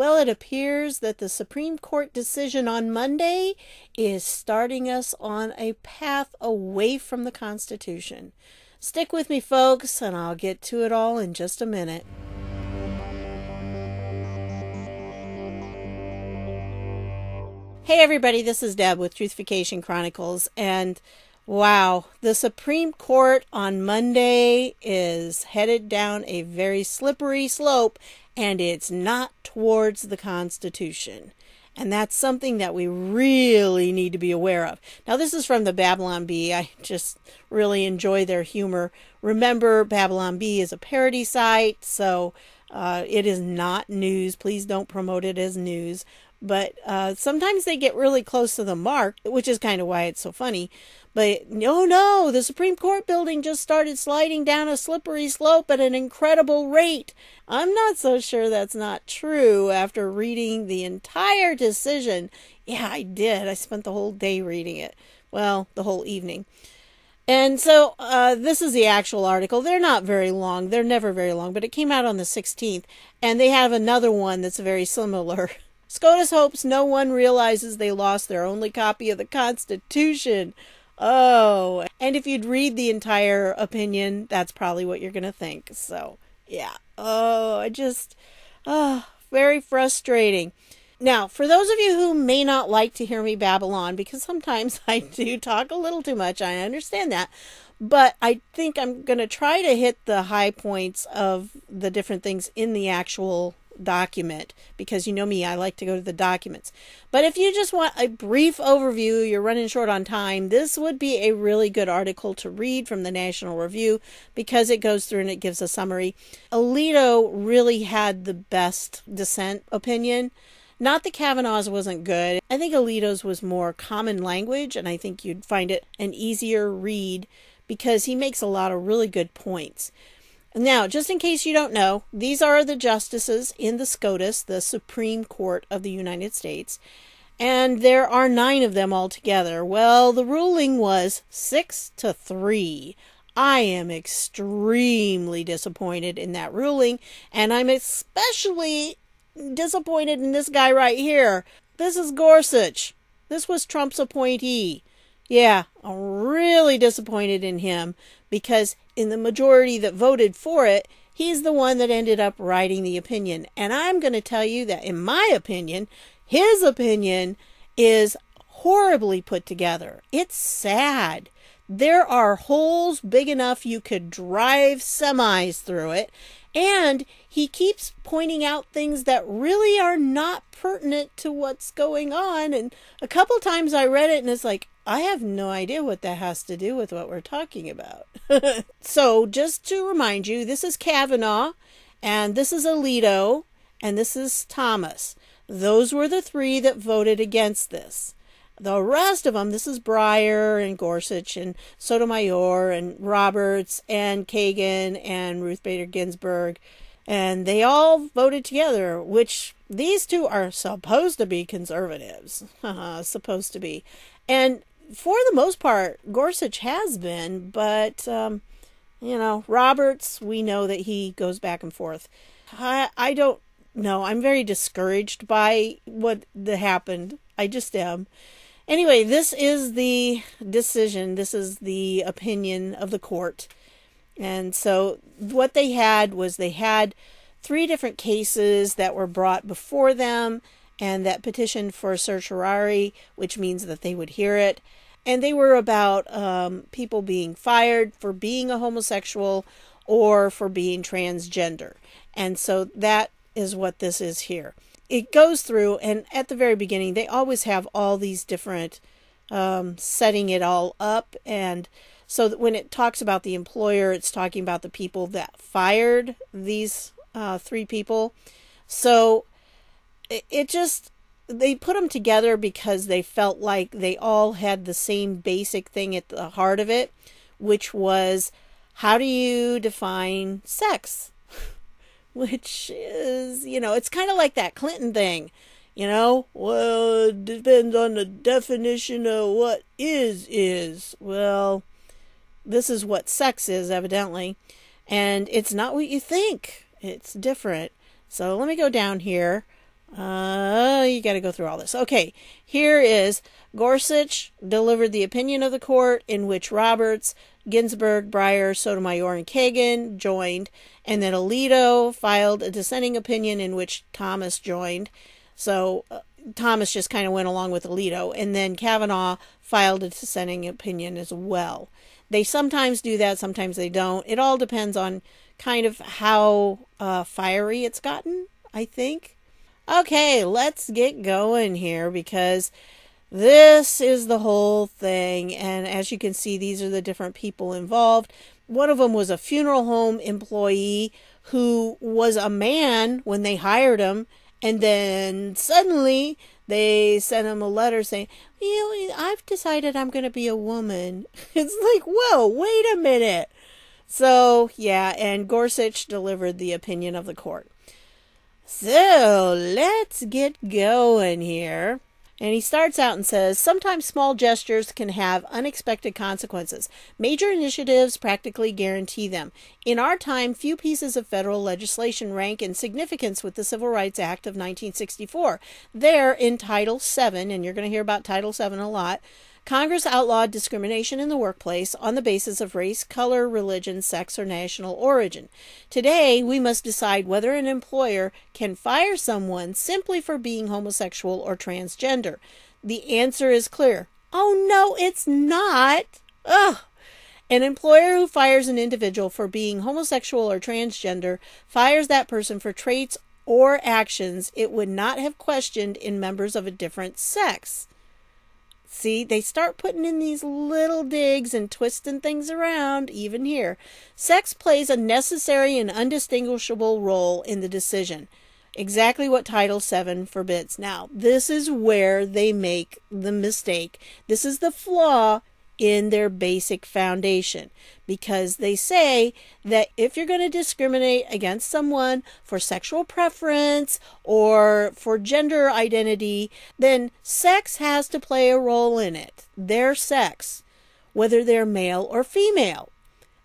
Well, it appears that the Supreme Court decision on Monday is starting us on a path away from the Constitution. Stick with me, folks, and I'll get to it all in just a minute. Hey, everybody, this is Deb with Truthification Chronicles, and wow, the Supreme Court on Monday is headed down a very slippery slope, and it's not towards the Constitution. And that's something that we really need to be aware of. Now, this is from the Babylon Bee. I just really enjoy their humor. Remember, Babylon Bee is a parody site, so uh, it is not news. Please don't promote it as news but uh, sometimes they get really close to the mark, which is kind of why it's so funny. But no, no, the Supreme Court building just started sliding down a slippery slope at an incredible rate. I'm not so sure that's not true after reading the entire decision. Yeah, I did. I spent the whole day reading it. Well, the whole evening. And so uh, this is the actual article. They're not very long. They're never very long, but it came out on the 16th. And they have another one that's very similar. SCOTUS hopes no one realizes they lost their only copy of the Constitution. Oh, and if you'd read the entire opinion, that's probably what you're going to think. So, yeah. Oh, I just, oh, very frustrating. Now, for those of you who may not like to hear me babble on, because sometimes I do talk a little too much, I understand that. But I think I'm going to try to hit the high points of the different things in the actual document because you know me, I like to go to the documents. But if you just want a brief overview, you're running short on time, this would be a really good article to read from the National Review because it goes through and it gives a summary. Alito really had the best dissent opinion. Not that Kavanaugh's wasn't good. I think Alito's was more common language, and I think you'd find it an easier read because he makes a lot of really good points. Now, just in case you don't know, these are the justices in the SCOTUS, the Supreme Court of the United States, and there are nine of them altogether. Well, the ruling was six to three. I am extremely disappointed in that ruling, and I'm especially disappointed in this guy right here. This is Gorsuch. This was Trump's appointee. Yeah, I'm really disappointed in him because in the majority that voted for it, he's the one that ended up writing the opinion. And I'm going to tell you that, in my opinion, his opinion is horribly put together. It's sad. There are holes big enough you could drive semis through it. And he keeps pointing out things that really are not pertinent to what's going on. And a couple times I read it and it's like, I have no idea what that has to do with what we're talking about. so, just to remind you, this is Kavanaugh, and this is Alito, and this is Thomas. Those were the three that voted against this. The rest of them, this is Breyer and Gorsuch and Sotomayor and Roberts and Kagan and Ruth Bader Ginsburg, and they all voted together, which these two are supposed to be conservatives. supposed to be. And for the most part, Gorsuch has been, but um, you know, Roberts, we know that he goes back and forth. I I don't know. I'm very discouraged by what that happened. I just am. Anyway, this is the decision. This is the opinion of the court. And so what they had was they had three different cases that were brought before them and that petitioned for certiorari, which means that they would hear it and they were about um, people being fired for being a homosexual or for being transgender. And so that is what this is here. It goes through, and at the very beginning, they always have all these different um, setting it all up. And so when it talks about the employer, it's talking about the people that fired these uh, three people. So it, it just they put them together because they felt like they all had the same basic thing at the heart of it, which was how do you define sex? which is, you know, it's kind of like that Clinton thing. You know, well, it depends on the definition of what is is. Well, this is what sex is, evidently. And it's not what you think, it's different. So let me go down here Uh, you got to go through all this. Okay, here is Gorsuch delivered the opinion of the court in which Roberts, Ginsburg, Breyer, Sotomayor, and Kagan joined, and then Alito filed a dissenting opinion in which Thomas joined. So uh, Thomas just kind of went along with Alito, and then Kavanaugh filed a dissenting opinion as well. They sometimes do that, sometimes they don't. It all depends on kind of how uh, fiery it's gotten, I think. Okay, let's get going here because this is the whole thing. And as you can see, these are the different people involved. One of them was a funeral home employee who was a man when they hired him. And then suddenly they sent him a letter saying, you know, I've decided I'm going to be a woman. It's like, whoa, wait a minute. So, yeah, and Gorsuch delivered the opinion of the court. So, let's get going here. And he starts out and says, Sometimes small gestures can have unexpected consequences. Major initiatives practically guarantee them. In our time, few pieces of federal legislation rank in significance with the Civil Rights Act of 1964. There, in Title VII, and you're going to hear about Title VII a lot, Congress outlawed discrimination in the workplace on the basis of race, color, religion, sex, or national origin. Today, we must decide whether an employer can fire someone simply for being homosexual or transgender. The answer is clear. Oh, no, it's not. Ugh. An employer who fires an individual for being homosexual or transgender fires that person for traits or actions it would not have questioned in members of a different sex. See, they start putting in these little digs and twisting things around, even here. Sex plays a necessary and undistinguishable role in the decision. Exactly what Title VII forbids. Now, this is where they make the mistake. This is the flaw in their basic foundation because they say that if you're going to discriminate against someone for sexual preference or for gender identity, then sex has to play a role in it. Their sex, whether they're male or female.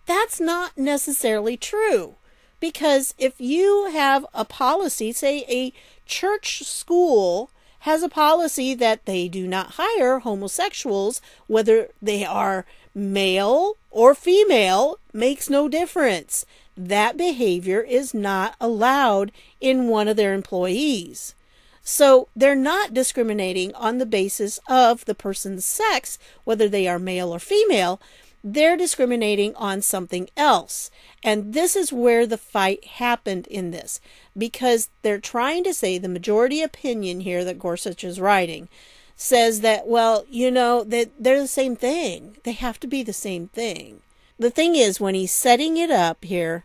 That's not necessarily true because if you have a policy, say a church school has a policy that they do not hire homosexuals, whether they are male or female, makes no difference. That behavior is not allowed in one of their employees. So they're not discriminating on the basis of the person's sex, whether they are male or female. They're discriminating on something else. And this is where the fight happened in this because they're trying to say the majority opinion here that Gorsuch is writing says that, well, you know, that they're the same thing. They have to be the same thing. The thing is, when he's setting it up here,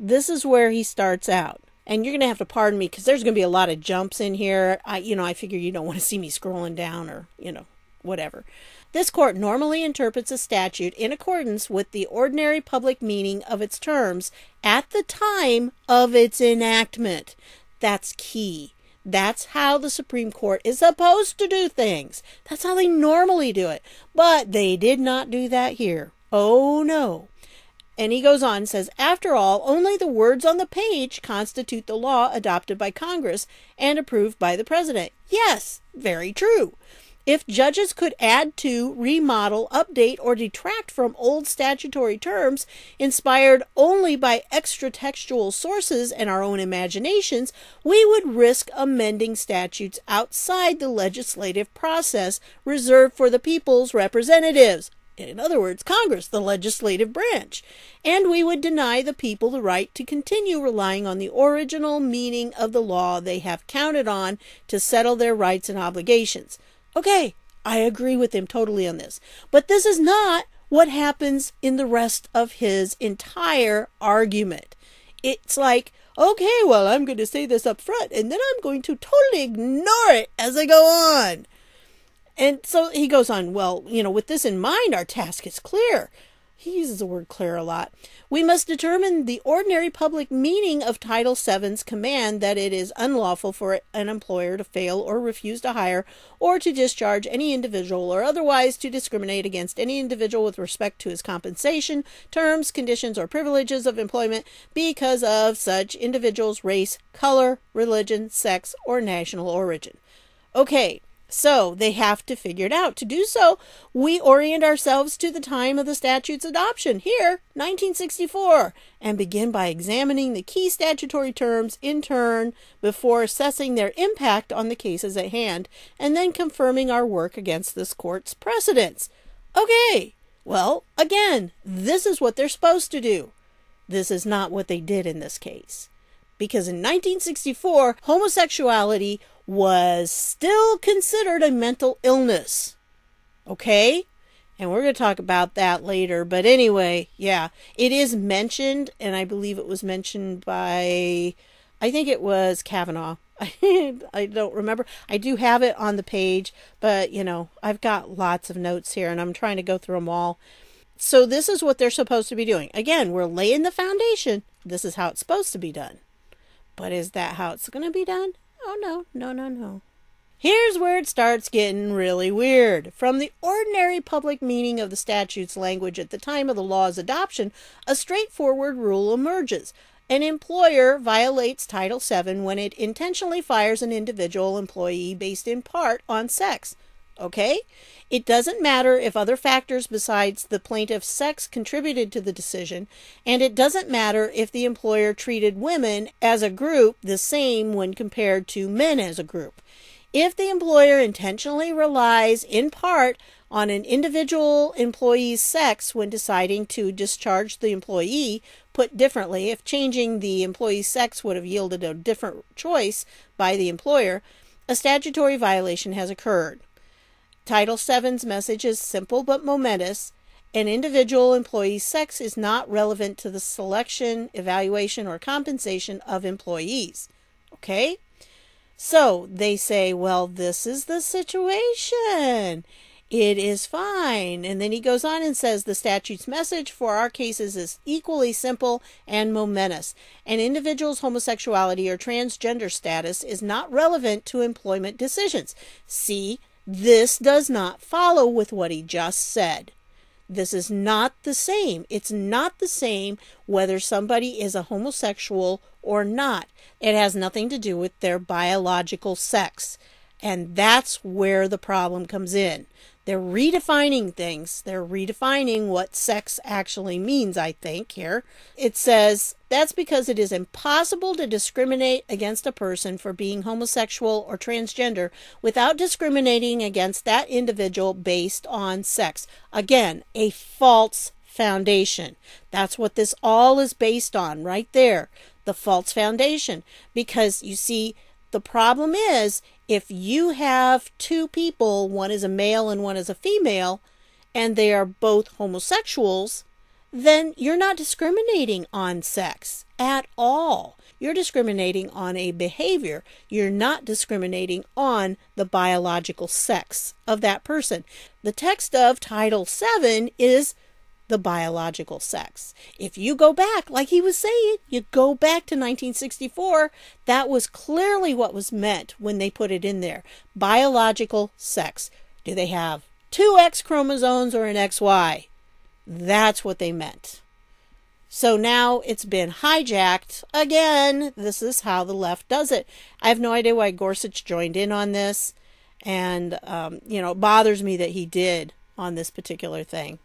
this is where he starts out. And you're going to have to pardon me because there's going to be a lot of jumps in here. I, you know, I figure you don't want to see me scrolling down or, you know, whatever. This court normally interprets a statute in accordance with the ordinary public meaning of its terms at the time of its enactment. That's key. That's how the Supreme Court is supposed to do things. That's how they normally do it. But they did not do that here. Oh no. And he goes on and says, after all, only the words on the page constitute the law adopted by Congress and approved by the President. Yes, very true. If judges could add to, remodel, update, or detract from old statutory terms inspired only by extra textual sources and our own imaginations, we would risk amending statutes outside the legislative process reserved for the people's representatives. In other words, Congress, the legislative branch. And we would deny the people the right to continue relying on the original meaning of the law they have counted on to settle their rights and obligations. Okay, I agree with him totally on this. But this is not what happens in the rest of his entire argument. It's like, okay, well, I'm going to say this up front, and then I'm going to totally ignore it as I go on. And so he goes on, well, you know, with this in mind, our task is clear. He uses the word clear a lot. We must determine the ordinary public meaning of Title VII's command that it is unlawful for an employer to fail or refuse to hire or to discharge any individual or otherwise to discriminate against any individual with respect to his compensation, terms, conditions, or privileges of employment because of such individual's race, color, religion, sex, or national origin. Okay, so they have to figure it out. To do so, we orient ourselves to the time of the statute's adoption, here, 1964, and begin by examining the key statutory terms in turn before assessing their impact on the cases at hand, and then confirming our work against this court's precedents. Okay, well, again, this is what they're supposed to do. This is not what they did in this case. Because in 1964, homosexuality was still considered a mental illness. Okay? And we're going to talk about that later. But anyway, yeah, it is mentioned, and I believe it was mentioned by, I think it was Kavanaugh. I don't remember. I do have it on the page, but you know, I've got lots of notes here and I'm trying to go through them all. So, this is what they're supposed to be doing. Again, we're laying the foundation. This is how it's supposed to be done. But is that how it's going to be done? Oh, no, no, no, no. Here's where it starts getting really weird. From the ordinary public meaning of the statute's language at the time of the law's adoption, a straightforward rule emerges. An employer violates Title VII when it intentionally fires an individual employee based in part on sex. Okay? It doesn't matter if other factors besides the plaintiff's sex contributed to the decision, and it doesn't matter if the employer treated women as a group the same when compared to men as a group. If the employer intentionally relies in part on an individual employee's sex when deciding to discharge the employee, put differently, if changing the employee's sex would have yielded a different choice by the employer, a statutory violation has occurred. Title VII's message is simple but momentous. An individual employee's sex is not relevant to the selection, evaluation, or compensation of employees. Okay? So they say, well, this is the situation. It is fine. And then he goes on and says the statute's message for our cases is equally simple and momentous. An individual's homosexuality or transgender status is not relevant to employment decisions. See this does not follow with what he just said. This is not the same. It's not the same whether somebody is a homosexual or not. It has nothing to do with their biological sex. And that's where the problem comes in. They're redefining things. They're redefining what sex actually means, I think, here. It says that's because it is impossible to discriminate against a person for being homosexual or transgender without discriminating against that individual based on sex. Again, a false foundation. That's what this all is based on, right there. The false foundation. Because you see, the problem is if you have two people, one is a male and one is a female, and they are both homosexuals, then you're not discriminating on sex at all. You're discriminating on a behavior. You're not discriminating on the biological sex of that person. The text of Title VII is the biological sex. If you go back, like he was saying, you go back to 1964, that was clearly what was meant when they put it in there. Biological sex. Do they have two X chromosomes or an XY? That's what they meant. So now it's been hijacked again. This is how the left does it. I have no idea why Gorsuch joined in on this. And, um, you know, it bothers me that he did on this particular thing.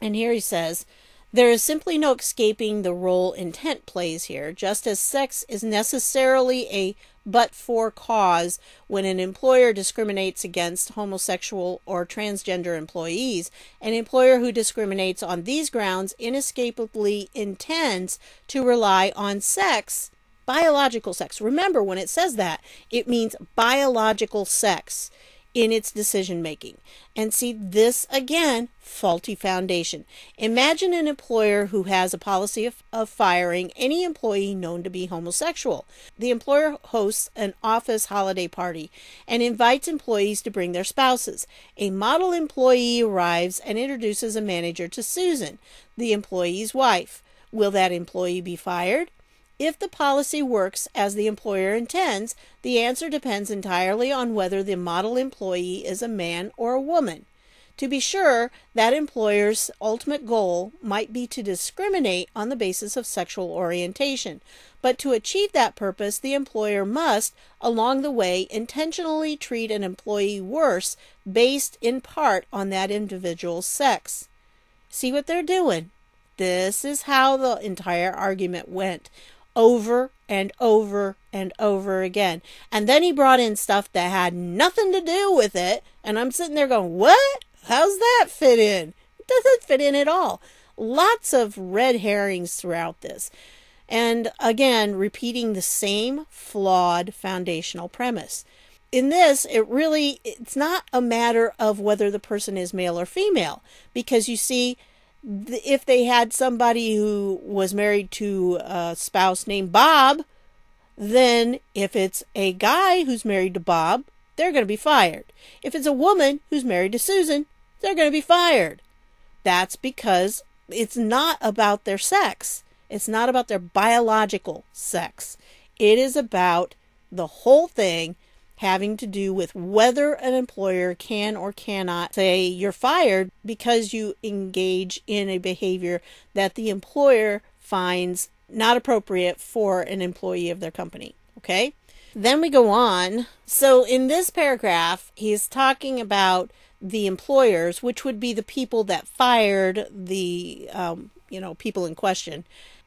And here he says, there is simply no escaping the role intent plays here, just as sex is necessarily a but for cause when an employer discriminates against homosexual or transgender employees. An employer who discriminates on these grounds inescapably intends to rely on sex, biological sex. Remember, when it says that, it means biological sex in its decision making. And see, this again, faulty foundation. Imagine an employer who has a policy of, of, firing any employee known to be homosexual. The employer hosts an office holiday party and invites employees to bring their spouses. A model employee arrives and introduces a manager to Susan, the employee's wife. Will that employee be fired? If the policy works as the employer intends, the answer depends entirely on whether the model employee is a man or a woman. To be sure, that employer's ultimate goal might be to discriminate on the basis of sexual orientation, but to achieve that purpose, the employer must, along the way, intentionally treat an employee worse based in part on that individual's sex. See what they're doing? This is how the entire argument went over and over and over again. And then he brought in stuff that had nothing to do with it. And I'm sitting there going, What? How's that fit in? It doesn't fit in at all. Lots of red herrings throughout this. And again, repeating the same flawed foundational premise. In this, it really it's not a matter of whether the person is male or female because you see if they had somebody who was married to a spouse named Bob, then if it's a guy who's married to Bob, they're going to be fired. If it's a woman who's married to Susan, they're going to be fired. That's because it's not about their sex. It's not about their biological sex. It is about the whole thing having to do with whether an employer can or cannot say you're fired because you engage in a behavior that the employer finds not appropriate for an employee of their company. Okay? Then we go on. So in this paragraph, he's talking about the employers, which would be the people that fired the um, you know people in question.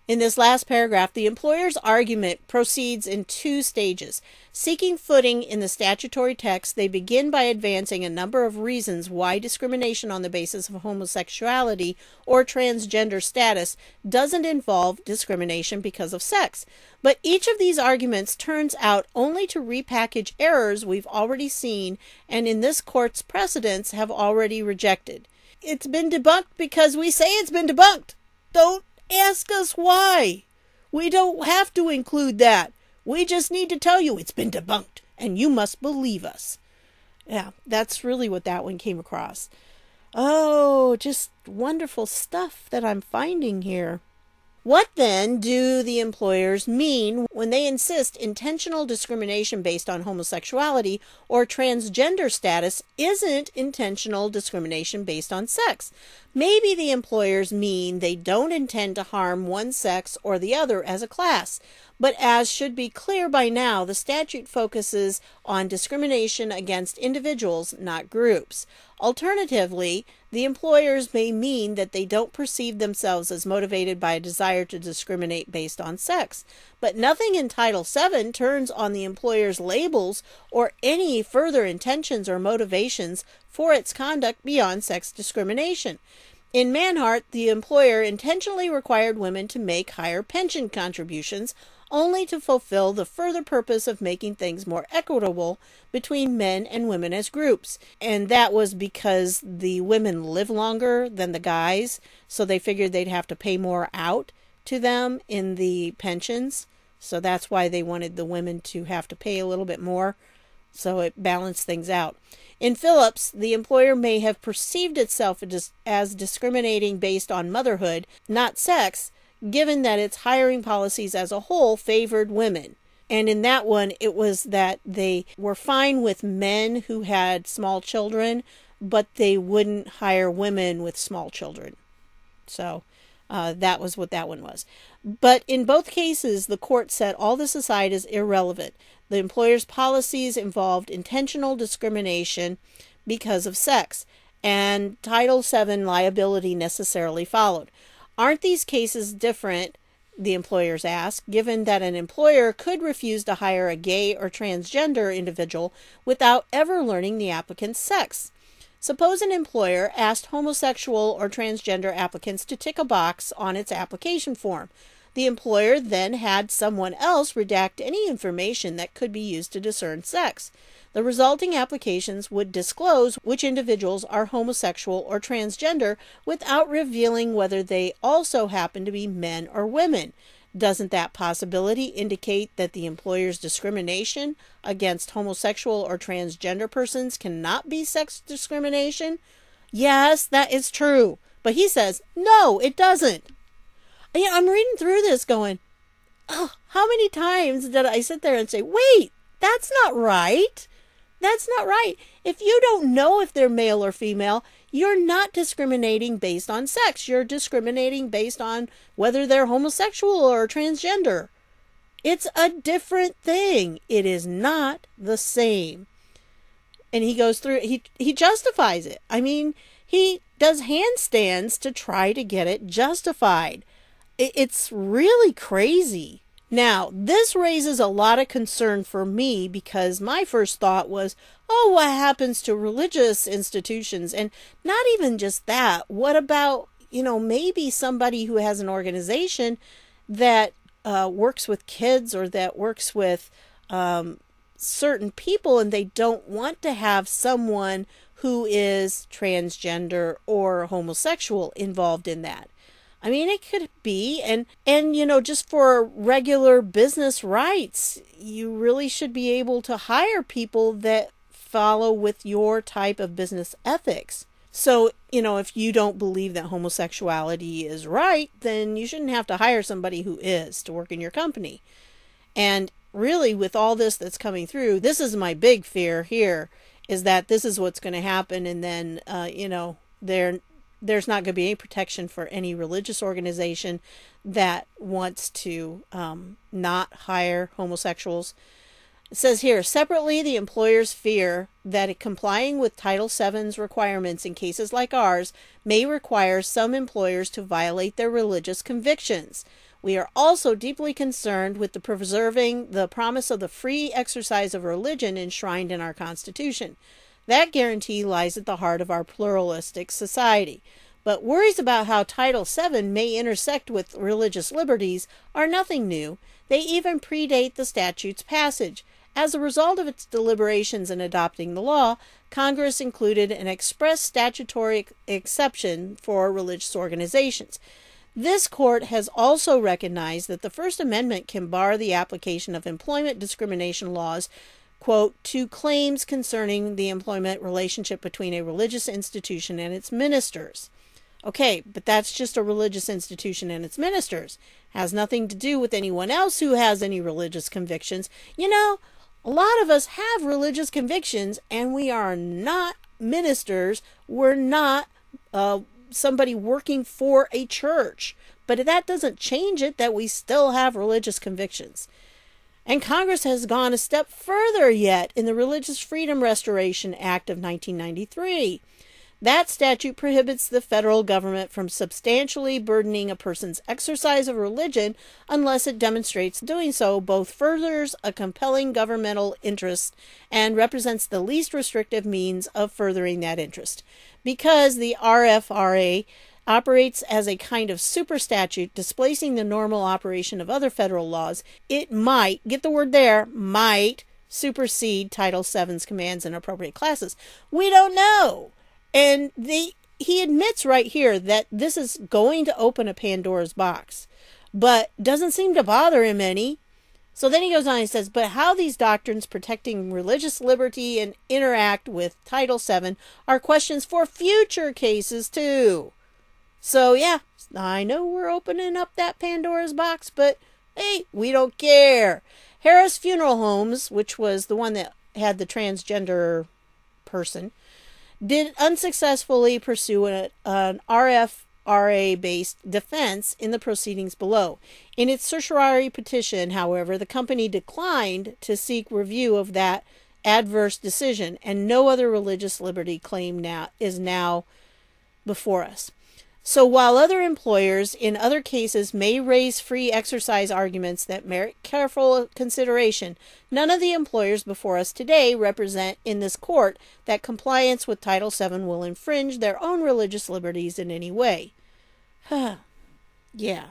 In this last paragraph, the employer's argument proceeds in two stages. Seeking footing in the statutory text, they begin by advancing a number of reasons why discrimination on the basis of homosexuality or transgender status doesn't involve discrimination because of sex. But each of these arguments turns out only to repackage errors we've already seen and in this court's precedents have already rejected. It's been debunked because we say it's been debunked. Don't Ask us why. We don't have to include that. We just need to tell you it's been debunked and you must believe us. Yeah, that's really what that one came across. Oh, just wonderful stuff that I'm finding here. What then do the employers mean when they insist intentional discrimination based on homosexuality or transgender status isn't intentional discrimination based on sex? Maybe the employers mean they don't intend to harm one sex or the other as a class, but as should be clear by now, the statute focuses on discrimination against individuals, not groups. Alternatively, the employers may mean that they don't perceive themselves as motivated by a desire to discriminate based on sex. But nothing in Title VII turns on the employer's labels or any further intentions or motivations for its conduct beyond sex discrimination. In Manhart, the employer intentionally required women to make higher pension contributions only to fulfill the further purpose of making things more equitable between men and women as groups. And that was because the women live longer than the guys, so they figured they'd have to pay more out to them in the pensions. So that's why they wanted the women to have to pay a little bit more. So it balanced things out. In Phillips, the employer may have perceived itself as discriminating based on motherhood, not sex, given that its hiring policies as a whole favored women. And in that one, it was that they were fine with men who had small children, but they wouldn't hire women with small children. So uh, that was what that one was. But in both cases, the court set all this aside as irrelevant. The employer's policies involved intentional discrimination because of sex, and Title VII liability necessarily followed. Aren't these cases different? The employers ask, given that an employer could refuse to hire a gay or transgender individual without ever learning the applicant's sex. Suppose an employer asked homosexual or transgender applicants to tick a box on its application form. The employer then had someone else redact any information that could be used to discern sex. The resulting applications would disclose which individuals are homosexual or transgender without revealing whether they also happen to be men or women. Doesn't that possibility indicate that the employer's discrimination against homosexual or transgender persons cannot be sex discrimination? Yes, that is true. But he says, no, it doesn't. Know, I'm reading through this going, oh, how many times did I sit there and say, wait, that's not right? That's not right. If you don't know if they're male or female, you're not discriminating based on sex. You're discriminating based on whether they're homosexual or transgender. It's a different thing. It is not the same. And he goes through he he justifies it. I mean, he does handstands to try to get it justified. It's really crazy. Now, this raises a lot of concern for me because my first thought was, oh, what happens to religious institutions? And not even just that. What about, you know, maybe somebody who has an organization that uh, works with kids or that works with um, certain people and they don't want to have someone who is transgender or homosexual involved in that. I mean, it could be, and and you know, just for regular business rights, you really should be able to hire people that follow with your type of business ethics. So, you know, if you don't believe that homosexuality is right, then you shouldn't have to hire somebody who is to work in your company. And really, with all this that's coming through, this is my big fear here is that this is what's going to happen, and then, uh, you know, they're there's not going to be any protection for any religious organization that wants to um, not hire homosexuals. It says here separately, the employers fear that complying with Title VII's requirements in cases like ours may require some employers to violate their religious convictions. We are also deeply concerned with the preserving the promise of the free exercise of religion enshrined in our Constitution. That guarantee lies at the heart of our pluralistic society. But worries about how Title VII may intersect with religious liberties are nothing new. They even predate the statute's passage. As a result of its deliberations in adopting the law, Congress included an express statutory exception for religious organizations. This court has also recognized that the First Amendment can bar the application of employment discrimination laws quote, to claims concerning the employment relationship between a religious institution and its ministers. Okay, but that's just a religious institution and its ministers. Has nothing to do with anyone else who has any religious convictions. You know, a lot of us have religious convictions and we are not ministers. We're not uh, somebody working for a church. But that doesn't change it that we still have religious convictions. And Congress has gone a step further yet in the Religious Freedom Restoration Act of 1993. That statute prohibits the federal government from substantially burdening a person's exercise of religion unless it demonstrates doing so both furthers a compelling governmental interest and represents the least restrictive means of furthering that interest. Because the RFRA operates as a kind of super statute displacing the normal operation of other federal laws, it might, get the word there, might supersede Title VII's commands in appropriate classes. We don't know. And the he admits right here that this is going to open a Pandora's box, but doesn't seem to bother him any. So then he goes on and says, but how these doctrines protecting religious liberty and interact with Title VII are questions for future cases too. So, yeah, I know we're opening up that Pandora's box, but hey, we don't care. Harris Funeral Homes, which was the one that had the transgender person, did unsuccessfully pursue a, an RFRA based defense in the proceedings below. In its certiorari petition, however, the company declined to seek review of that adverse decision, and no other religious liberty claim now is now before us. So while other employers in other cases may raise free exercise arguments that merit careful consideration, none of the employers before us today represent in this court that compliance with Title VII will infringe their own religious liberties in any way. Huh yeah.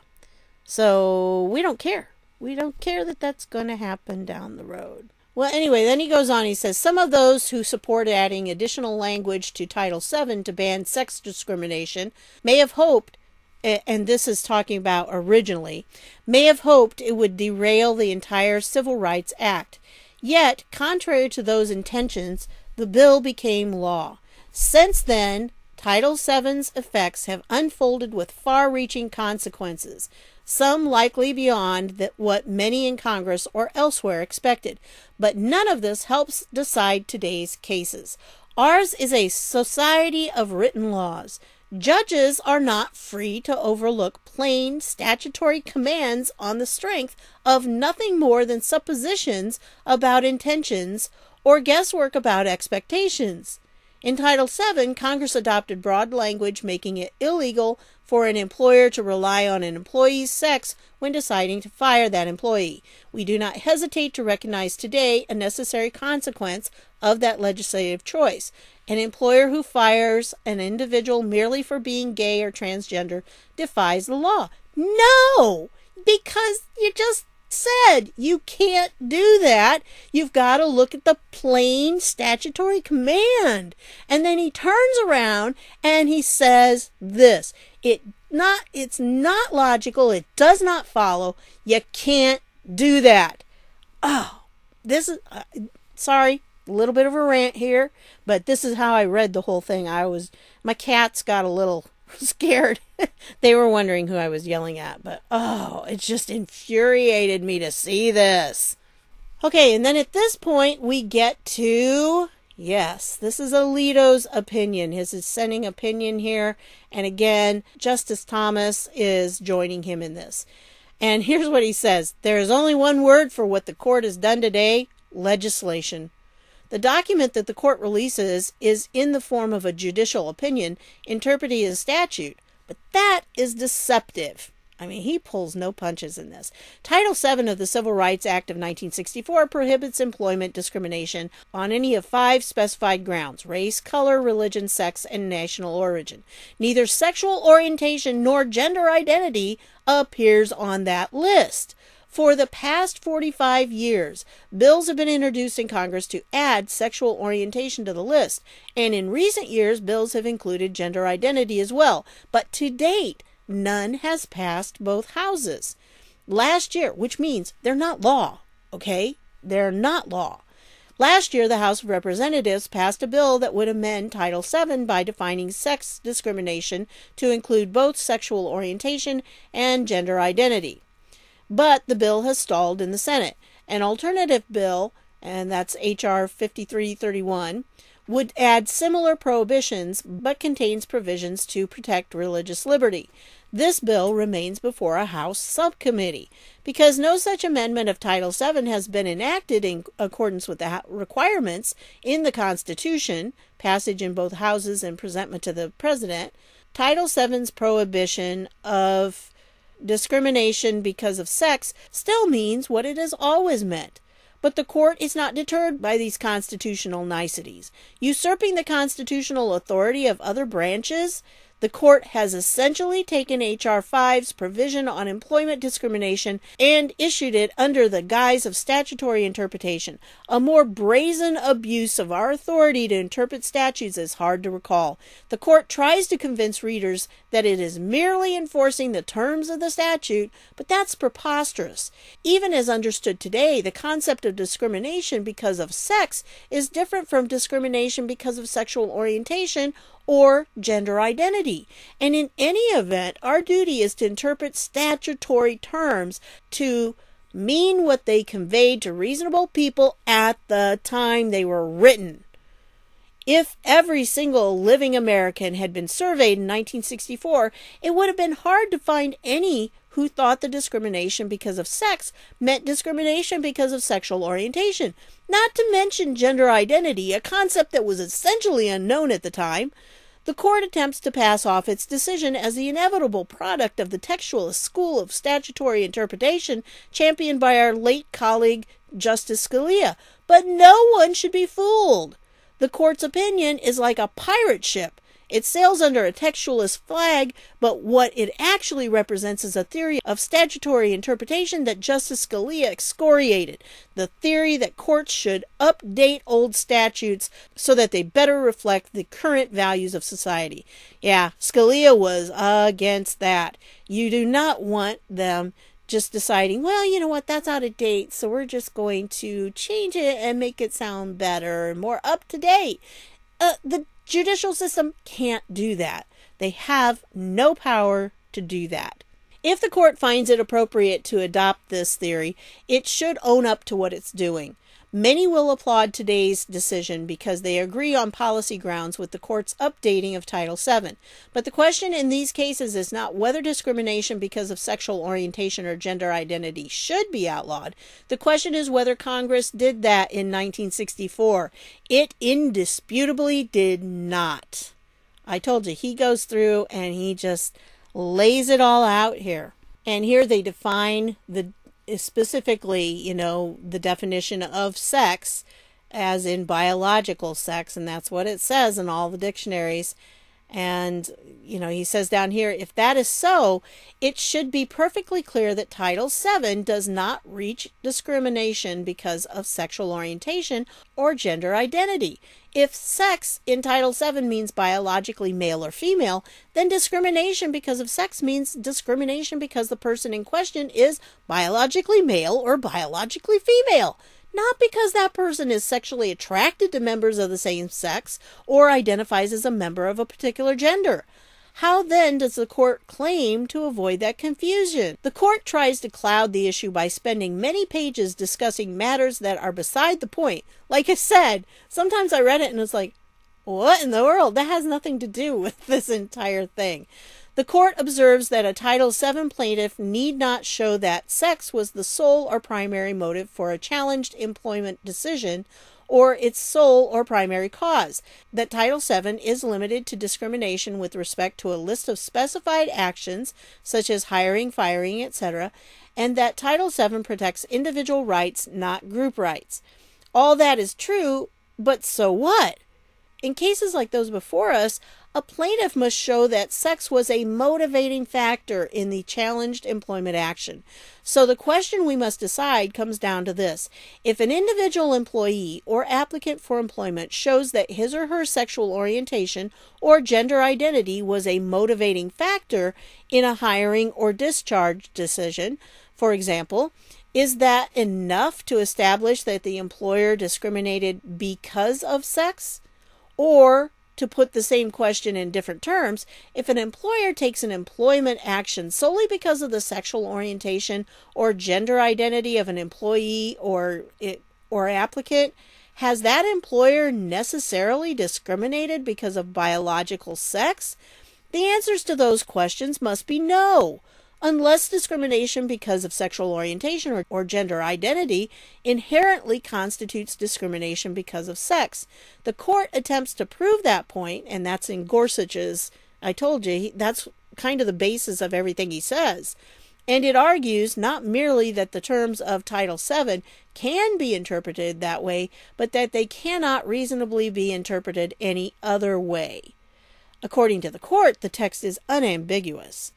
So we don't care. We don't care that that's going to happen down the road. Well, anyway, then he goes on. He says some of those who support adding additional language to Title VII to ban sex discrimination may have hoped, and this is talking about originally, may have hoped it would derail the entire Civil Rights Act. Yet, contrary to those intentions, the bill became law. Since then, Title VII's effects have unfolded with far reaching consequences some likely beyond what many in Congress or elsewhere expected. But none of this helps decide today's cases. Ours is a society of written laws. Judges are not free to overlook plain statutory commands on the strength of nothing more than suppositions about intentions or guesswork about expectations. In Title VII, Congress adopted broad language making it illegal for an employer to rely on an employee's sex when deciding to fire that employee. We do not hesitate to recognize today a necessary consequence of that legislative choice. An employer who fires an individual merely for being gay or transgender defies the law. No, because you just said you can't do that. You've got to look at the plain statutory command. And then he turns around and he says this. It not it's not logical. It does not follow. You can't do that. Oh, this is uh, sorry, a little bit of a rant here, but this is how I read the whole thing. I was my cats got a little scared. they were wondering who I was yelling at, but oh, it just infuriated me to see this. Okay, and then at this point we get to yes, this is Alito's opinion, his dissenting opinion here. And again, Justice Thomas is joining him in this. And here's what he says There is only one word for what the court has done today legislation. The document that the court releases is in the form of a judicial opinion interpreting a statute, but that is deceptive. I mean, he pulls no punches in this. Title VII of the Civil Rights Act of 1964 prohibits employment discrimination on any of five specified grounds race, color, religion, sex, and national origin. Neither sexual orientation nor gender identity appears on that list. For the past 45 years, bills have been introduced in Congress to add sexual orientation to the list, and in recent years, bills have included gender identity as well. But to date, none has passed both houses. Last year, which means they're not law, okay? They're not law. Last year, the House of Representatives passed a bill that would amend Title VII by defining sex discrimination to include both sexual orientation and gender identity. But the bill has stalled in the Senate. An alternative bill, and that's H.R. 5331, would add similar prohibitions but contains provisions to protect religious liberty. This bill remains before a House subcommittee. Because no such amendment of Title VII has been enacted in accordance with the requirements in the Constitution, passage in both houses and presentment to the President, Title VII's prohibition of discrimination because of sex still means what it has always meant. But the court is not deterred by these constitutional niceties. Usurping the constitutional authority of other branches, the court has essentially taken H.R. 5's provision on employment discrimination and issued it under the guise of statutory interpretation. A more brazen abuse of our authority to interpret statutes is hard to recall. The court tries to convince readers that it is merely enforcing the terms of the statute, but that's preposterous. Even as understood today, the concept of discrimination because of sex is different from discrimination because of sexual orientation or gender identity. And in any event, our duty is to interpret statutory terms to mean what they conveyed to reasonable people at the time they were written. If every single living American had been surveyed in 1964, it would have been hard to find any who thought the discrimination because of sex meant discrimination because of sexual orientation, not to mention gender identity, a concept that was essentially unknown at the time. The court attempts to pass off its decision as the inevitable product of the textualist school of statutory interpretation championed by our late colleague Justice Scalia. But no one should be fooled. The court's opinion is like a pirate ship. It sails under a textualist flag, but what it actually represents is a theory of statutory interpretation that Justice Scalia excoriated. The theory that courts should update old statutes so that they better reflect the current values of society. Yeah, Scalia was against that. You do not want them just deciding, well, you know what, that's out of date, so we're just going to change it and make it sound better and more up to date. Uh, the judicial system can't do that. They have no power to do that. If the court finds it appropriate to adopt this theory, it should own up to what it's doing. Many will applaud today's decision because they agree on policy grounds with the court's updating of Title VII. But the question in these cases is not whether discrimination because of sexual orientation or gender identity should be outlawed. The question is whether Congress did that in 1964. It indisputably did not. I told you, he goes through and he just lays it all out here. And here they define the specifically, you know, the definition of sex as in biological sex, and that's what it says in all the dictionaries. And, you know, he says down here if that is so, it should be perfectly clear that Title VII does not reach discrimination because of sexual orientation or gender identity. If sex in Title VII means biologically male or female, then discrimination because of sex means discrimination because the person in question is biologically male or biologically female not because that person is sexually attracted to members of the same sex or identifies as a member of a particular gender. How then does the court claim to avoid that confusion? The court tries to cloud the issue by spending many pages discussing matters that are beside the point. Like I said, sometimes I read it and it's like, what in the world? That has nothing to do with this entire thing. The court observes that a Title VII plaintiff need not show that sex was the sole or primary motive for a challenged employment decision or its sole or primary cause. That Title VII is limited to discrimination with respect to a list of specified actions, such as hiring, firing, etc., and that Title VII protects individual rights, not group rights. All that is true, but so what? In cases like those before us, a plaintiff must show that sex was a motivating factor in the challenged employment action. So the question we must decide comes down to this. If an individual employee or applicant for employment shows that his or her sexual orientation or gender identity was a motivating factor in a hiring or discharge decision, for example, is that enough to establish that the employer discriminated because of sex? Or to put the same question in different terms, if an employer takes an employment action solely because of the sexual orientation or gender identity of an employee or it, or applicant, has that employer necessarily discriminated because of biological sex? The answers to those questions must be no unless discrimination because of sexual orientation or, or, gender identity inherently constitutes discrimination because of sex. The court attempts to prove that point, and that's in Gorsuch's. I told you, that's kind of the basis of everything he says. And it argues not merely that the terms of Title VII can be interpreted that way, but that they cannot reasonably be interpreted any other way. According to the court, the text is unambiguous.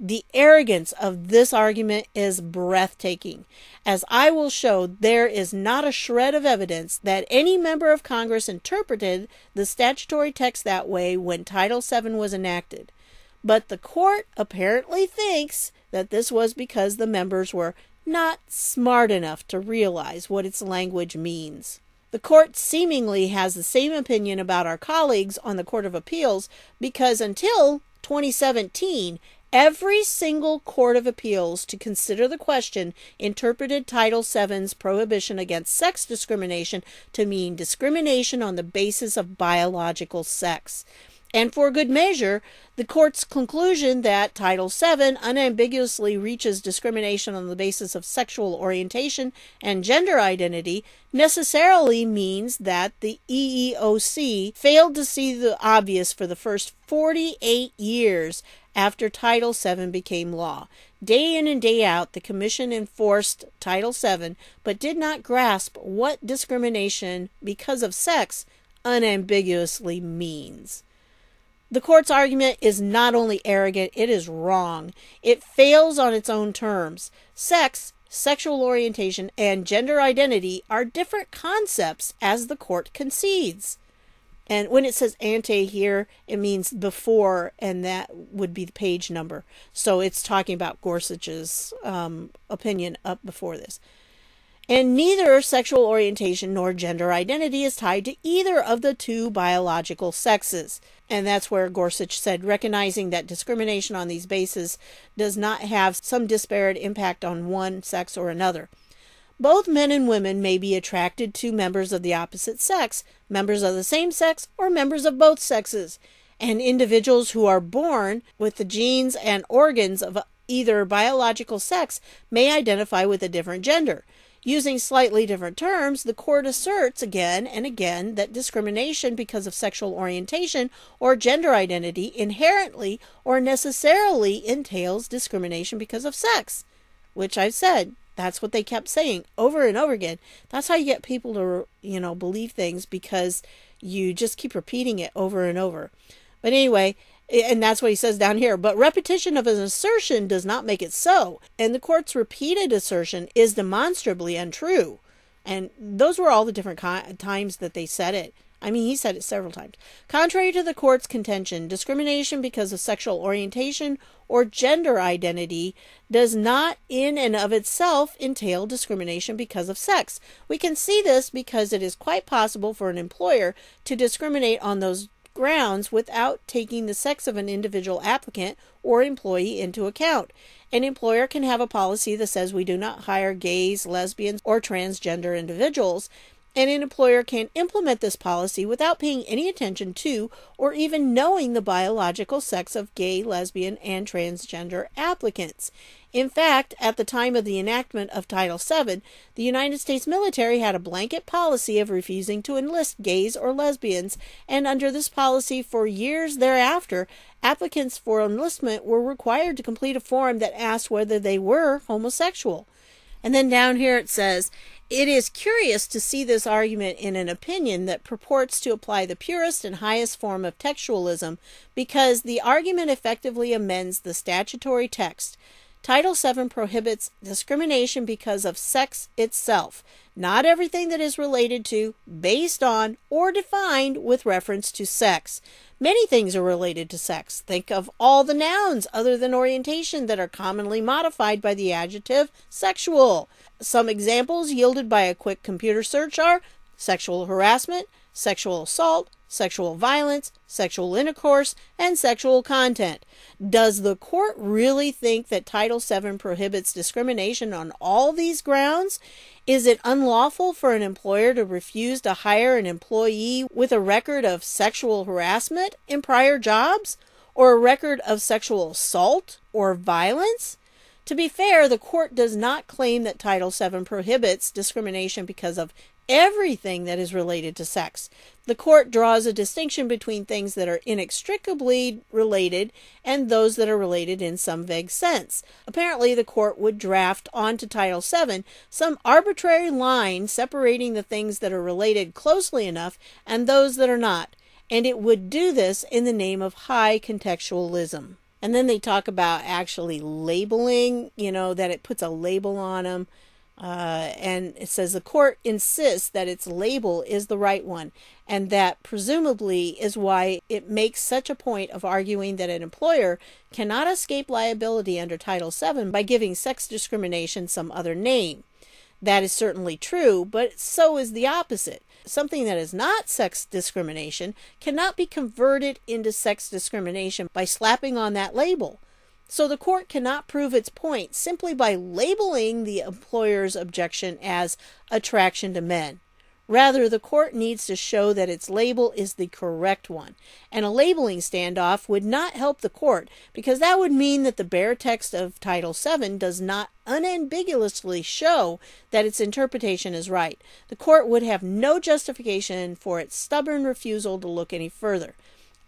The arrogance of this argument is breathtaking. As I will show, there is not a shred of evidence that any member of Congress interpreted the statutory text that way when Title VII was enacted. But the court apparently thinks that this was because the members were not smart enough to realize what its language means. The court seemingly has the same opinion about our colleagues on the Court of Appeals because until 2017, Every single court of appeals to consider the question interpreted Title VII's prohibition against sex discrimination to mean discrimination on the basis of biological sex. And for good measure, the court's conclusion that Title VII unambiguously reaches discrimination on the basis of sexual orientation and gender identity necessarily means that the EEOC failed to see the obvious for the first 48 years after Title VII became law. Day in and day out, the Commission enforced Title VII, but did not grasp what discrimination because of sex unambiguously means. The court's argument is not only arrogant, it is wrong. It fails on its own terms. Sex, sexual orientation, and gender identity are different concepts, as the court concedes. And when it says ante here, it means before, and that would be the page number. So it's talking about Gorsuch's um, opinion up before this. And neither sexual orientation nor gender identity is tied to either of the two biological sexes. And that's where Gorsuch said recognizing that discrimination on these bases does not have some disparate impact on one sex or another. Both men and women may be attracted to members of the opposite sex, members of the same sex, or members of both sexes. And individuals who are born with the genes and organs of either biological sex may identify with a different gender. Using slightly different terms, the court asserts again and again that discrimination because of sexual orientation or gender identity inherently or necessarily entails discrimination because of sex, which I've said that's what they kept saying over and over again. That's how you get people to, you know, believe things because you just keep repeating it over and over. But anyway, and that's what he says down here. But repetition of an assertion does not make it so. And the court's repeated assertion is demonstrably untrue. And those were all the different times that they said it. I mean, he said it several times. Contrary to the court's contention, discrimination because of sexual orientation or gender identity does not, in and of itself, entail discrimination because of sex. We can see this because it is quite possible for an employer to discriminate on those grounds without taking the sex of an individual applicant or employee into account. An employer can have a policy that says we do not hire gays, lesbians, or transgender individuals and an employer can implement this policy without paying any attention to or even knowing the biological sex of gay, lesbian, and transgender applicants. In fact, at the time of the enactment of Title VII, the United States military had a blanket policy of refusing to enlist gays or lesbians, and under this policy for years thereafter, applicants for enlistment were required to complete a form that asked whether they were homosexual. And then down here it says, it is curious to see this argument in an opinion that purports to apply the purest and highest form of textualism because the argument effectively amends the statutory text. Title VII prohibits discrimination because of sex itself, not everything that is related to, based on, or defined with reference to sex. Many things are related to sex. Think of all the nouns other than orientation that are commonly modified by the adjective sexual. Some examples yielded by a quick computer search are sexual harassment, sexual assault, sexual violence, sexual intercourse, and sexual content. Does the court really think that Title VII prohibits discrimination on all these grounds? Is it unlawful for an employer to refuse to hire an employee with a record of sexual harassment in prior jobs or a record of sexual assault or violence? To be fair, the court does not claim that Title VII prohibits discrimination because of everything that is related to sex. The court draws a distinction between things that are inextricably related and those that are related in some vague sense. Apparently, the court would draft onto Title VII some arbitrary line separating the things that are related closely enough and those that are not, and it would do this in the name of high contextualism. And then they talk about actually labeling, you know, that it puts a label on them. Uh, and it says the court insists that its label is the right one, and that presumably is why it makes such a point of arguing that an employer cannot escape liability under Title VII by giving sex discrimination some other name. That is certainly true, but so is the opposite something that is not sex discrimination cannot be converted into sex discrimination by slapping on that label. So the court cannot prove its point simply by labeling the employer's objection as attraction to men. Rather, the court needs to show that its label is the correct one. And a labeling standoff would not help the court because that would mean that the bare text of Title VII does not unambiguously show that its interpretation is right. The court would have no justification for its stubborn refusal to look any further.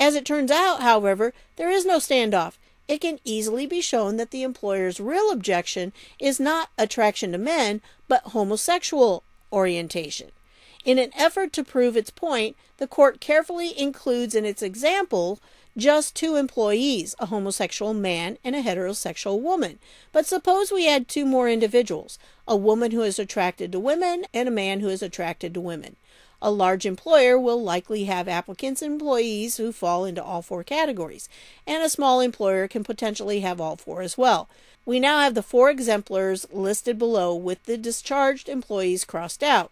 As it turns out, however, there is no standoff. It can easily be shown that the employer's real objection is not attraction to men, but homosexual orientation. In an effort to prove its point, the court carefully includes in its example just two employees, a homosexual man and a heterosexual woman. But suppose we add two more individuals, a woman who is attracted to women and a man who is attracted to women. A large employer will likely have applicants and employees who fall into all four categories, and a small employer can potentially have all four as well. We now have the four exemplars listed below with the discharged employees crossed out.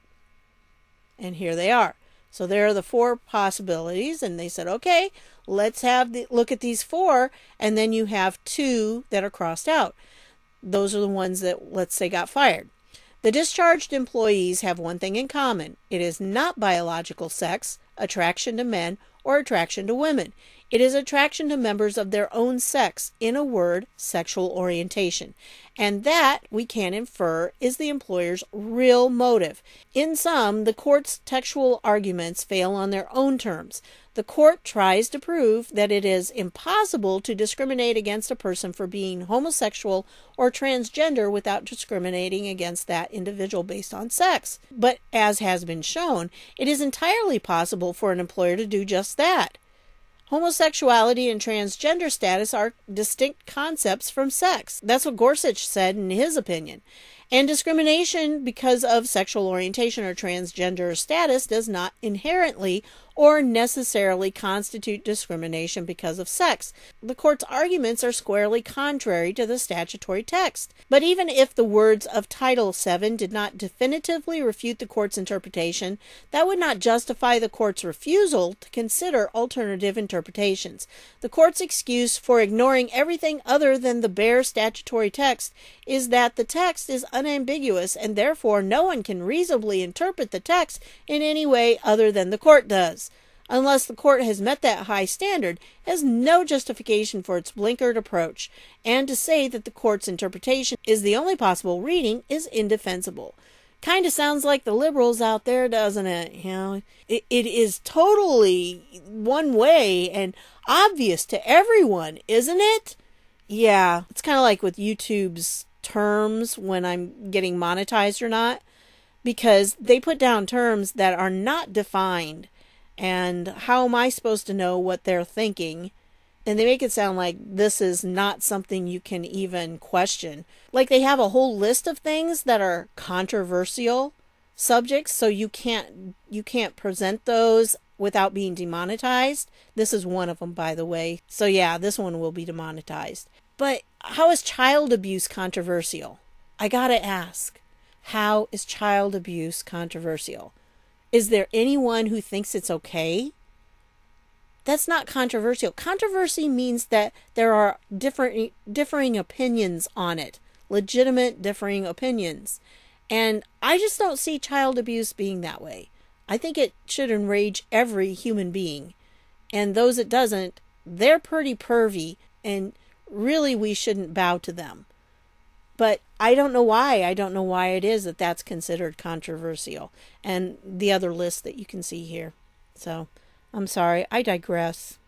And here they are. So there are the four possibilities, and they said, okay, let's have the look at these four, and then you have two that are crossed out. Those are the ones that let's say got fired. The discharged employees have one thing in common. It is not biological sex, attraction to men, or attraction to women. It is attraction to members of their own sex, in a word, sexual orientation. And that, we can infer, is the employer's real motive. In sum, the court's textual arguments fail on their own terms. The court tries to prove that it is impossible to discriminate against a person for being homosexual or transgender without discriminating against that individual based on sex. But as has been shown, it is entirely possible for an employer to do just that. Homosexuality and transgender status are distinct concepts from sex. That's what Gorsuch said in his opinion. And discrimination because of sexual orientation or transgender status does not inherently or necessarily constitute discrimination because of sex. The court's arguments are squarely contrary to the statutory text. But even if the words of Title VII did not definitively refute the court's interpretation, that would not justify the court's refusal to consider alternative interpretations. The court's excuse for ignoring everything other than the bare statutory text is that the text is unambiguous and therefore no one can reasonably interpret the text in any way other than the court does. Unless the court has met that high standard, has no justification for its blinkered approach, and to say that the court's interpretation is the only possible reading is indefensible. Kind of sounds like the liberals out there, doesn't it? You know, it, it is totally one way and obvious to everyone, isn't it? Yeah, it's kind of like with YouTube's terms when I'm getting monetized or not, because they put down terms that are not defined. And how am I supposed to know what they're thinking? And they make it sound like this is not something you can even question. Like they have a whole list of things that are controversial subjects, so you can't you can't present those without being demonetized. This is one of them, by the way. So yeah, this one will be demonetized. But how is child abuse controversial? I gotta ask. How is child abuse controversial? Is there anyone who thinks it's okay? That's not controversial. Controversy means that there are different differing opinions on it, legitimate differing opinions. And I just don't see child abuse being that way. I think it should enrage every human being. And those it doesn't, they're pretty pervy and really we shouldn't bow to them. But I don't know why. I don't know why it is that that's considered controversial. And the other list that you can see here. So I'm sorry, I digress.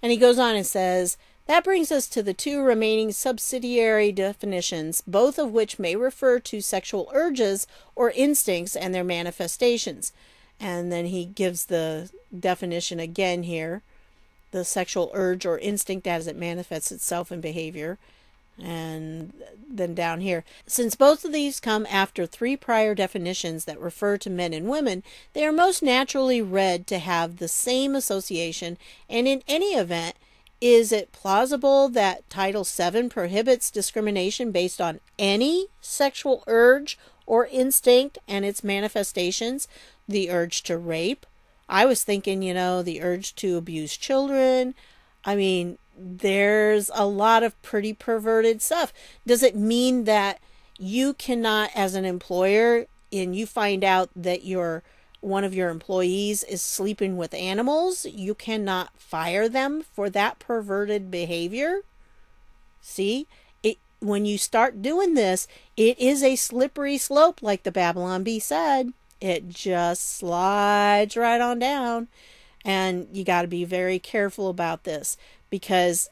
And he goes on and says, that brings us to the two remaining subsidiary definitions, both of which may refer to sexual urges or instincts and their manifestations. And then he gives the definition again here the sexual urge or instinct as it manifests itself in behavior and then down here. Since both of these come after three prior definitions that refer to men and women, they are most naturally read to have the same association, and in any event, is it plausible that Title VII prohibits discrimination based on any sexual urge or instinct and its manifestations? The urge to rape. I was thinking, you know, the urge to abuse children. I mean, there's a lot of pretty perverted stuff. Does it mean that you cannot, as an employer, and you find out that your one of your employees is sleeping with animals, you cannot fire them for that perverted behavior? See, it when you start doing this, it is a slippery slope, like the Babylon Bee said. It just slides right on down. And you got to be very careful about this because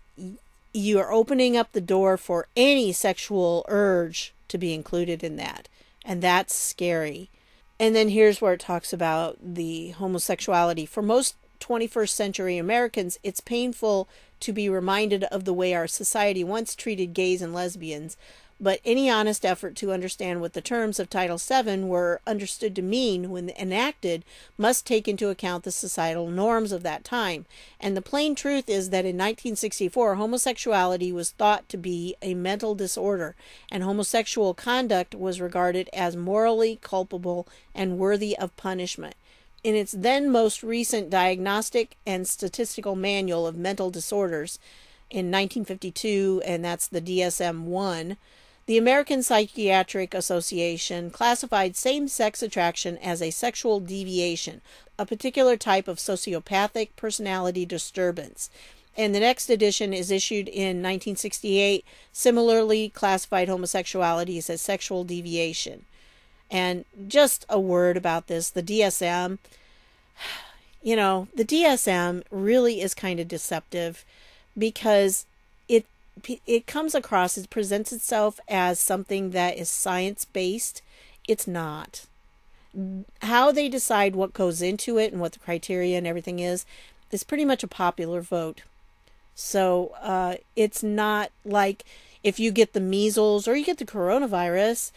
you are opening up the door for any sexual urge to be included in that. And that's scary. And then here's where it talks about the homosexuality. For most 21st century Americans, it's painful to be reminded of the way our society once treated gays and lesbians, but any honest effort to understand what the terms of Title VII were understood to mean when enacted must take into account the societal norms of that time. And the plain truth is that in 1964, homosexuality was thought to be a mental disorder, and homosexual conduct was regarded as morally culpable and worthy of punishment. In its then most recent diagnostic and statistical manual of mental disorders in 1952, and that's the DSM 1, the American Psychiatric Association classified same sex attraction as a sexual deviation, a particular type of sociopathic personality disturbance. And the next edition is issued in 1968, similarly classified homosexuality as sexual deviation. And just a word about this the DSM, you know, the DSM really is kind of deceptive because it comes across it presents itself as something that is science based it's not. How they decide what goes into it and what the criteria and everything is is pretty much a popular vote. So uh, it's not like if you get the measles or you get the coronavirus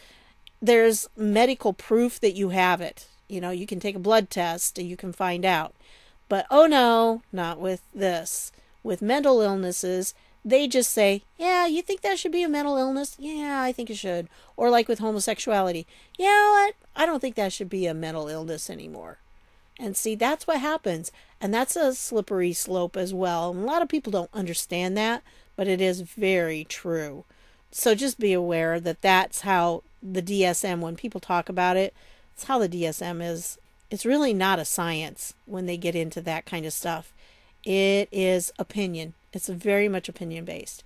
there's medical proof that you have it. You know you can take a blood test and you can find out. But oh no not with this. With mental illnesses they just say, Yeah, you think that should be a mental illness? Yeah, I think it should. Or like with homosexuality, Yeah, what? I don't think that should be a mental illness anymore. And see, that's what happens. And that's a slippery slope as well. And a lot of people don't understand that, but it is very true. So just be aware that that's how the DSM, when people talk about it, it's how the DSM is. It's really not a science when they get into that kind of stuff. It is opinion. It's very much opinion based.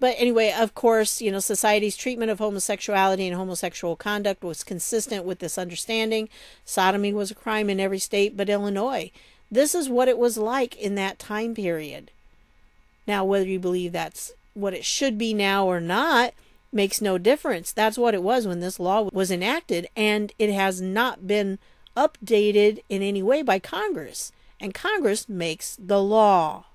But anyway, of course, you know, society's treatment of homosexuality and homosexual conduct was consistent with this understanding. Sodomy was a crime in every state but Illinois. This is what it was like in that time period. Now, whether you believe that's what it should be now or not makes no difference. That's what it was when this law was enacted, and it has not been updated in any way by Congress. And Congress makes the law.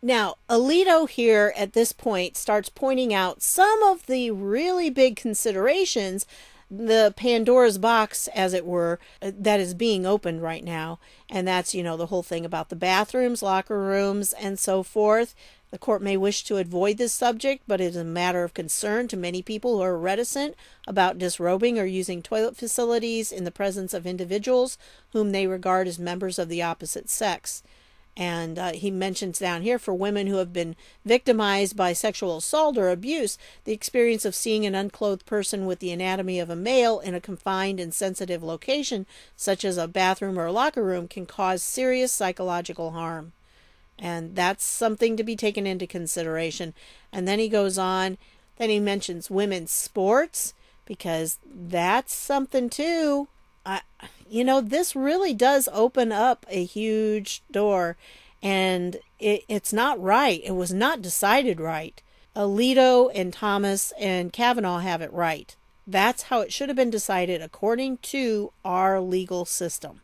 Now, Alito here at this point starts pointing out some of the really big considerations, the Pandora's box, as it were, that is being opened right now. And that's, you know, the whole thing about the bathrooms, locker rooms, and so forth. The court may wish to avoid this subject, but it is a matter of concern to many people who are reticent about disrobing or using toilet facilities in the presence of individuals whom they regard as members of the opposite sex. And uh, he mentions down here for women who have been victimized by sexual assault or abuse, the experience of seeing an unclothed person with the anatomy of a male in a confined and sensitive location, such as a bathroom or a locker room, can cause serious psychological harm. And that's something to be taken into consideration. And then he goes on, then he mentions women's sports, because that's something too. I, you know, this really does open up a huge door, and it, it's not right. It was not decided right. Alito and Thomas and Kavanaugh have it right. That's how it should have been decided according to our legal system.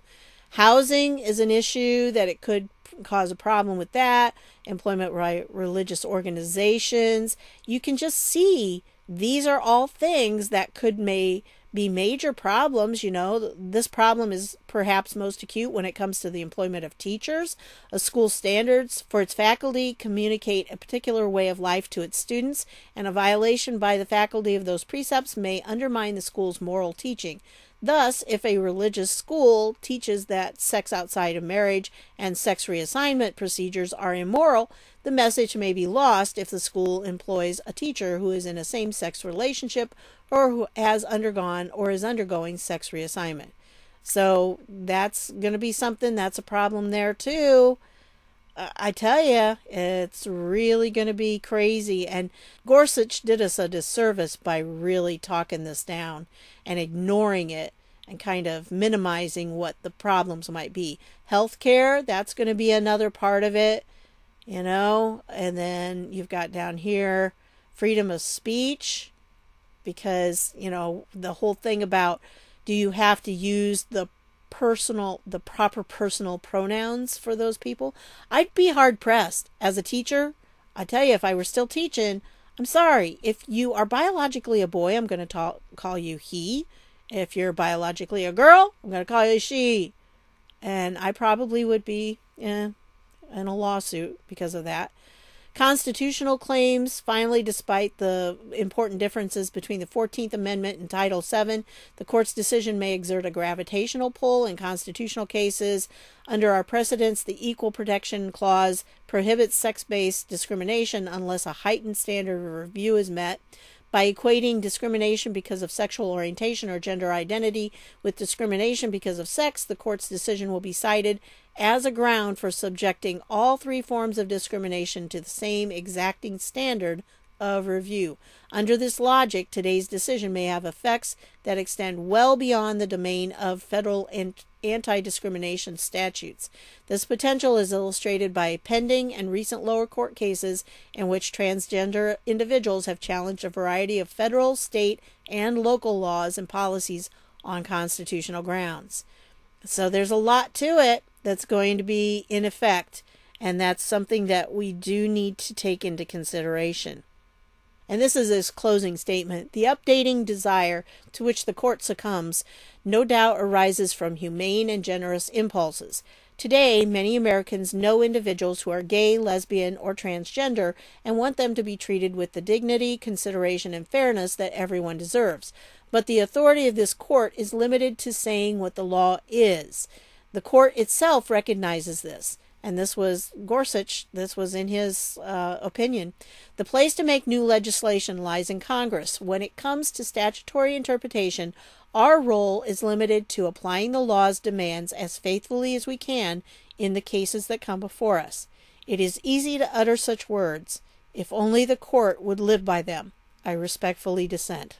Housing is an issue that it could cause a problem with that. Employment right, religious organizations. You can just see these are all things that could may be major problems. You know, this problem is perhaps most acute when it comes to the employment of teachers. A school standards for its faculty communicate a particular way of life to its students, and a violation by the faculty of those precepts may undermine the school's moral teaching. Thus, if a religious school teaches that sex outside of marriage and sex reassignment procedures are immoral, the message may be lost if the school employs a teacher who is in a same sex relationship or who has undergone or is undergoing sex reassignment. So that's going to be something that's a problem there too. Uh, I tell you, it's really going to be crazy. And Gorsuch did us a disservice by really talking this down and ignoring it and kind of minimizing what the problems might be. Healthcare, that's going to be another part of it, you know. And then you've got down here freedom of speech because, you know, the whole thing about do you have to use the personal the proper personal pronouns for those people? I'd be hard pressed as a teacher i tell you if i were still teaching i'm sorry. If you are biologically a boy i'm going to call you he. If you're biologically a girl i'm going to call you she. And i probably would be eh, in a lawsuit because of that Constitutional claims, finally, despite the important differences between the 14th Amendment and Title VII, the court's decision may exert a gravitational pull in constitutional cases. Under our precedents, the Equal Protection Clause prohibits sex based discrimination unless a heightened standard of review is met. By equating discrimination because of sexual orientation or gender identity with discrimination because of sex, the court's decision will be cited as a ground for subjecting all three forms of discrimination to the same exacting standard of review. Under this logic, today's decision may have effects that extend well beyond the domain of federal anti discrimination statutes. This potential is illustrated by pending and recent lower court cases in which transgender individuals have challenged a variety of federal, state, and local laws and policies on constitutional grounds. So there's a lot to it that's going to be in effect, and that's something that we do need to take into consideration. And this is his closing statement. The updating desire to which the court succumbs no doubt arises from humane and generous impulses. Today, many Americans know individuals who are gay, lesbian, or transgender and want them to be treated with the dignity, consideration, and fairness that everyone deserves. But the authority of this court is limited to saying what the law is. The court itself recognizes this, and this was Gorsuch, this was in his uh, opinion. The place to make new legislation lies in Congress. When it comes to statutory interpretation, our role is limited to applying the law's demands as faithfully as we can in the cases that come before us. It is easy to utter such words. If only the court would live by them. I respectfully dissent.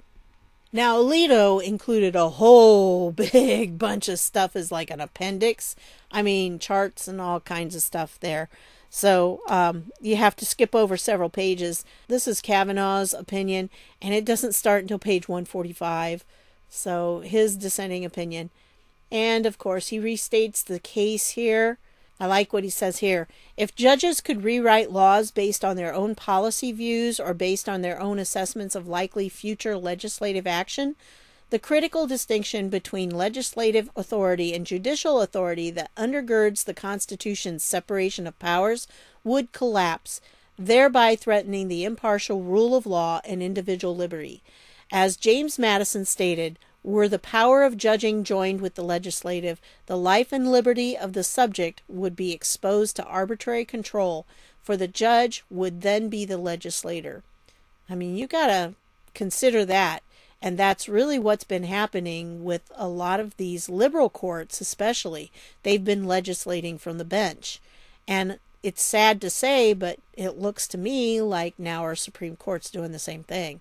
Now, Alito included a whole big bunch of stuff as like an appendix. I mean, charts and all kinds of stuff there. So um, you have to skip over several pages. This is Kavanaugh's opinion, and it doesn't start until page 145. So his dissenting opinion. And of course, he restates the case here. I like what he says here. If judges could rewrite laws based on their own policy views or based on their own assessments of likely future legislative action, the critical distinction between legislative authority and judicial authority that undergirds the Constitution's separation of powers would collapse, thereby threatening the impartial rule of law and individual liberty. As James Madison stated, were the power of judging joined with the legislative, the life and liberty of the subject would be exposed to arbitrary control, for the judge would then be the legislator. I mean, you got to consider that. And that's really what's been happening with a lot of these liberal courts, especially. They've been legislating from the bench. And it's sad to say, but it looks to me like now our Supreme Court's doing the same thing.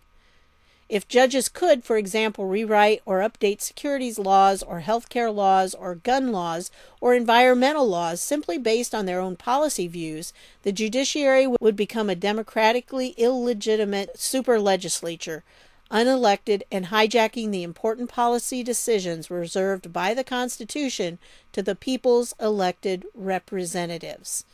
If judges could, for example, rewrite or update securities laws or healthcare laws or gun laws or environmental laws simply based on their own policy views, the judiciary would become a democratically illegitimate super legislature, unelected and hijacking the important policy decisions reserved by the Constitution to the people's elected representatives.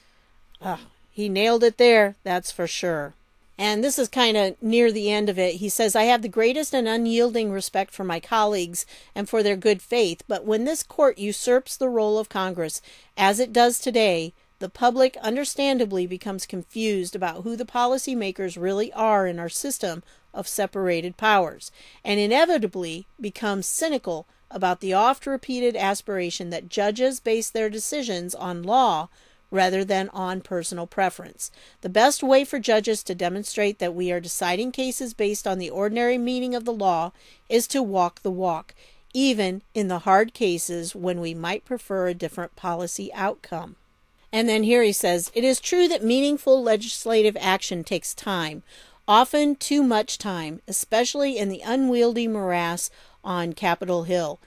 Ah, he nailed it there, that's for sure. And this is kind of near the end of it. He says, I have the greatest and unyielding respect for my colleagues and for their good faith, but when this court usurps the role of Congress, as it does today, the public understandably becomes confused about who the policymakers really are in our system of separated powers, and inevitably becomes cynical about the oft repeated aspiration that judges base their decisions on law rather than on personal preference. The best way for judges to demonstrate that we are deciding cases based on the ordinary meaning of the law is to walk the walk, even in the hard cases when we might prefer a different policy outcome. And then here he says, It is true that meaningful legislative action takes time, often too much time, especially in the unwieldy morass on Capitol Hill.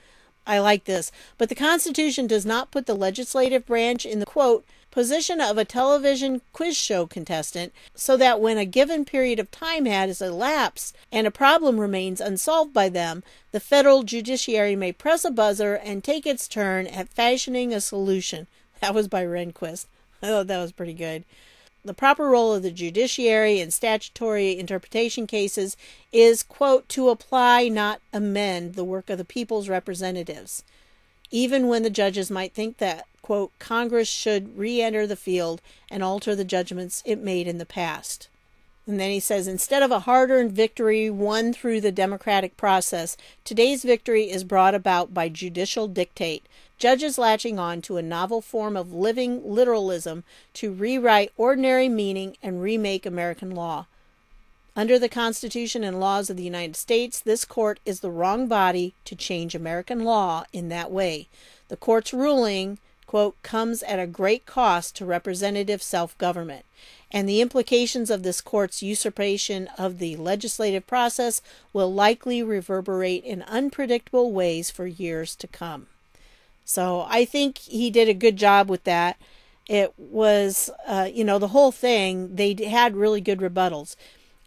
I like this. But the Constitution does not put the legislative branch in the quote position of a television quiz show contestant so that when a given period of time has elapsed and a problem remains unsolved by them, the federal judiciary may press a buzzer and take its turn at fashioning a solution. That was by Rehnquist. I thought that was pretty good. The proper role of the judiciary in statutory interpretation cases is, quote, to apply, not amend, the work of the people's representatives even when the judges might think that, quote, Congress should re enter the field and alter the judgments it made in the past. And then he says, instead of a hard earned victory won through the democratic process, today's victory is brought about by judicial dictate, judges latching on to a novel form of living literalism to rewrite ordinary meaning and remake American law. Under the Constitution and laws of the United States, this court is the wrong body to change American law in that way. The court's ruling, quote, comes at a great cost to representative self government, and the implications of this court's usurpation of the legislative process will likely reverberate in unpredictable ways for years to come. So I think he did a good job with that. It was, uh, you know, the whole thing, they had really good rebuttals.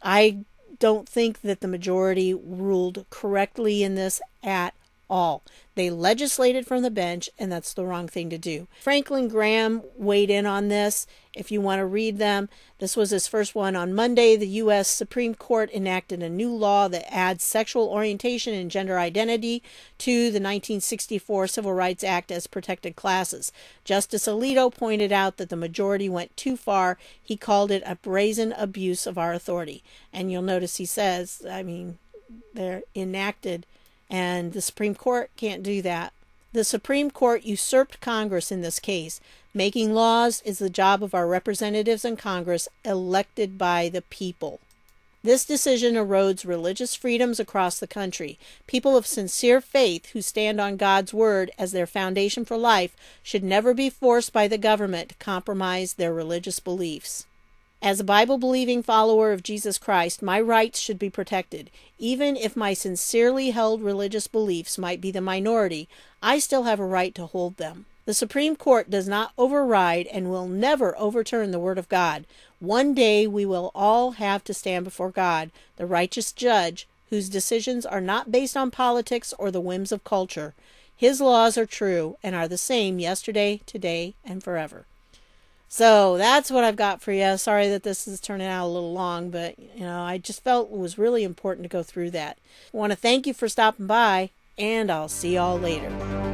I don't think that the majority ruled correctly in this at all. They legislated from the bench, and that's the wrong thing to do. Franklin Graham weighed in on this. If you want to read them, this was his first one. On Monday, the U.S. Supreme Court enacted a new law that adds sexual orientation and gender identity to the 1964 Civil Rights Act as protected classes. Justice Alito pointed out that the majority went too far. He called it a brazen abuse of our authority. And you'll notice he says, I mean, they're enacted and the Supreme Court can't do that. The Supreme Court usurped Congress in this case. Making laws is the job of our representatives in Congress elected by the people. This decision erodes religious freedoms across the country. People of sincere faith who stand on God's word as their foundation for life should never be forced by the government to compromise their religious beliefs. As a Bible believing follower of Jesus Christ, my rights should be protected. Even if my sincerely held religious beliefs might be the minority, I still have a right to hold them. The Supreme Court does not override and will never overturn the Word of God. One day we will all have to stand before God, the righteous judge, whose decisions are not based on politics or the whims of culture. His laws are true and are the same yesterday, today, and forever. So that's what I've got for you. Sorry that this is turning out a little long, but you know, I just felt it was really important to go through that. I want to thank you for stopping by, and I'll see y'all later.